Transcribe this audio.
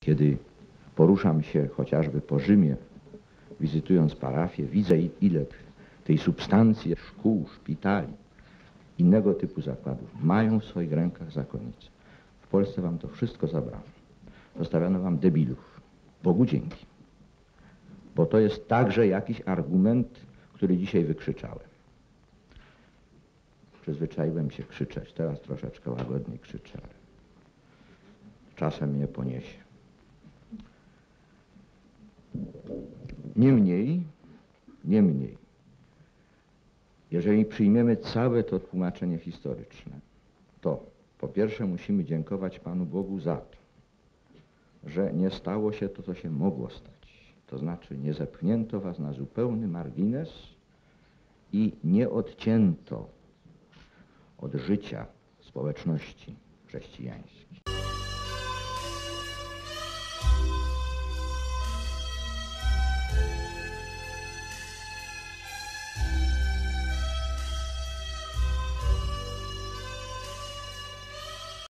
Kiedy poruszam się chociażby po Rzymie, wizytując parafię, widzę ile tej substancji szkół, szpitali, innego typu zakładów mają w swoich rękach zakonnicy. W Polsce wam to wszystko zabrano. Zostawiano wam debilów. Bogu dzięki. Bo to jest także jakiś argument, który dzisiaj wykrzyczałem. Przyzwyczaiłem się krzyczeć, teraz troszeczkę łagodniej krzyczę. Czasem mnie poniesie. Niemniej, niemniej, jeżeli przyjmiemy całe to tłumaczenie historyczne, to po pierwsze musimy dziękować Panu Bogu za to, że nie stało się to, co się mogło stać. To znaczy nie zepchnięto was na zupełny margines i nie odcięto od życia społeczności chrześcijańskiej.